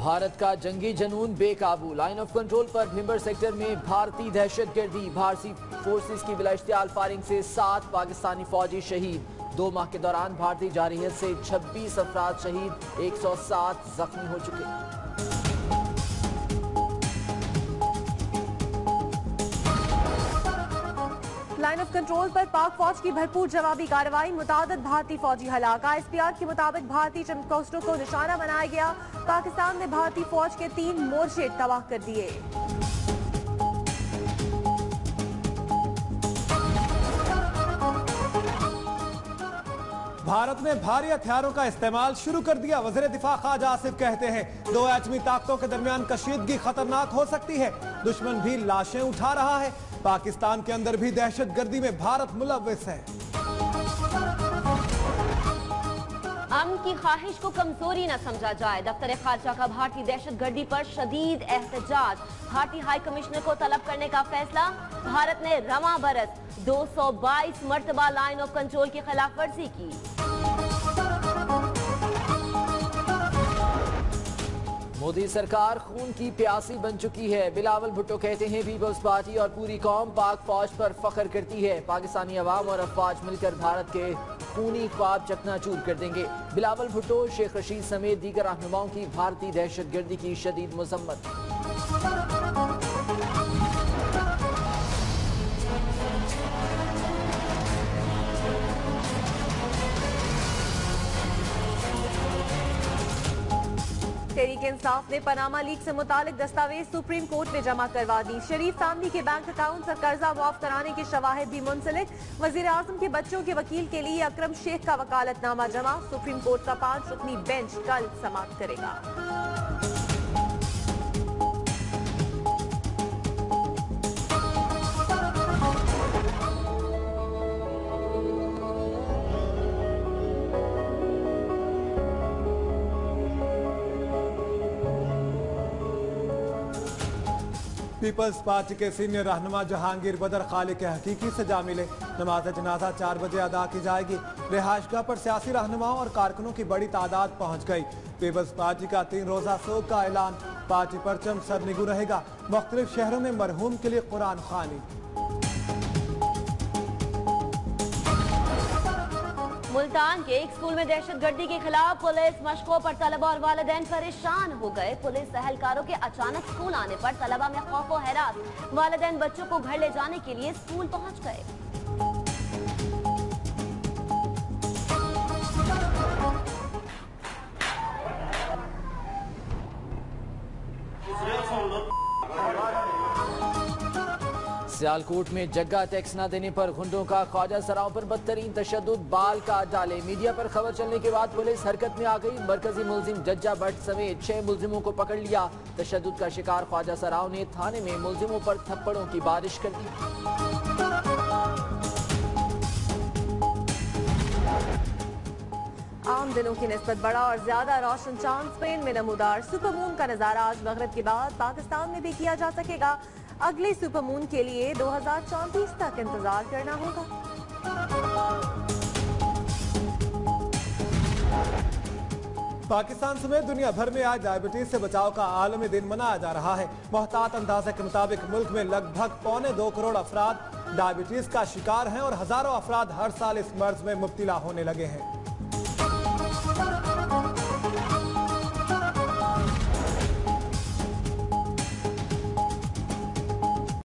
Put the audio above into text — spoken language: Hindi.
भारत का जंगी जनून बेकाबू। लाइन ऑफ़ कंट्रोल पर भिम्बर सेक्टर में भारतीय दहशत गर्दी। भारतीय फोर्सेस की बिलाश्तियाल फायरिंग से सात पाकिस्तानी फौजी शहीद। दो माह के दौरान भारतीय जारहीत से 26 अफराद शहीद 107 जख्मी हो चुके। ऑफ़ कंट्रोल पर पाक फौज की भरपूर जवाबी कार्रवाई मुताद भारतीय फौजी हलाक। आईएसपीआर के मुताबिक भारतीय चमकोस्टों को निशाना बनाया गया। पाकिस्तान ने भारतीय फौज के तीन मोर्चे तबाह कर दिए। भारत ने भारी हथियारों का इस्तेमाल शुरू कर दिया। वज़ीर दिफा खाज आसिफ कहते हैं, दो एचमी ताकतों के दरमियान कशीदगी खतरनाक हो सकती है। दुश्मन भी लाशें उठा रहा है। पाकिस्तान के अंदर भी दहशत गर्दी में भारत मुलविस है। अमन की ख्वाहिश को कमज़ोरी न समझा जाए। दफ्तर खारजा का भारतीय दहशत गर्दी पर शदीद एहतजाज। भारतीय हाई कमिश्नर को तलब करने का फैसला। भारत ने रवा बरस 222 मरतबा लाइन ऑफ़ कंट्रोल की खिलाफ वर्जी की। मोदी सरकार खून की प्यासी बन चुकी है। बिलावल भुट्टो कहते हैं पीपल्स पार्टी और पूरी कौम पाक फौज पर फख्र करती है। पाकिस्तानी अवाम और अफवाज मिलकर भारत के खूनी ख्वाब चकनाचूर कर देंगे। बिलावल भुट्टो, शेख रशीद समेत दीगर रहनुमाओं की भारतीय दहशत गर्दी की शदीद मजम्मत। तहरीक इंसाफ ने पनामा लीग से मुतालिक दस्तावेज़ सुप्रीम कोर्ट में जमा करवा दी। शरीफ फैमिली के बैंक अकाउंट से कर्जा मुआफ कराने के शवाहद भी मुंसलिक। वज़ीर आज़म के बच्चों के वकील के लिए अक्रम शेख का वकालतनामा जमा। सुप्रीम कोर्ट का पाँच रुकनी बेंच कल समाप्त करेगा। पीपल्स पार्टी के सीनियर रहनुमा जहांगीर बदर खाली के हकीकी से जा मिले। नमाज़ जनाजा चार बजे अदा की जाएगी। रिहायशगाह पर सियासी रहनुमाओं और कारकुनों की बड़ी तादाद पहुँच गई। पीपल्स पार्टी का तीन रोजा शोक का ऐलान। पार्टी परचम सरनिगू रहेगा। मुख्तलिफ़ शहरों में मरहूम के लिए कुरान खानी मुल्तान के एक स्कूल में दहशत गर्दी के खिलाफ पुलिस मशकों पर तलबा और वालदेन परेशान हो गए। पुलिस एहलकारों के अचानक स्कूल आने पर तलबा में खौफ हैरान। वालदेन बच्चों को घर ले जाने के लिए स्कूल पहुँच गए। सियालकोट में जग्गा टैक्स न देने पर गुंडों का ख्वाजा सराव पर बदतरीन तशद बाल का डाले। मीडिया पर खबर चलने के बाद पुलिस हरकत में आ गई। मरकजी मुलजिम जज्जा भट्ट समेत छह मुलजिमों को पकड़ लिया। तशद का शिकार ख्वाजा सराव ने थाने में मुलजिमों पर थप्पड़ों की बारिश कर दी। दिनों की नस्बत बड़ा और ज़्यादा रोशन चाँद स्पेन में नमोदार सुपर मून का नज़ारा आज मगरब के बाद पाकिस्तान में भी किया जा सकेगा। अगले सुपर मून के लिए 2034 तक इंतज़ार करना होगा। पाकिस्तान समेत दुनिया भर में आज डायबिटीज़ से बचाव का आलमी दिन मनाया जा रहा है। मोहतात अंदाजे के मुताबिक मुल्क में लगभग पौने दो करोड़ अफराद डायबिटीज़ का शिकार हैं और हज़ारों अफराद हर साल इस मर्ज में मुब्तला होने लगे हैं।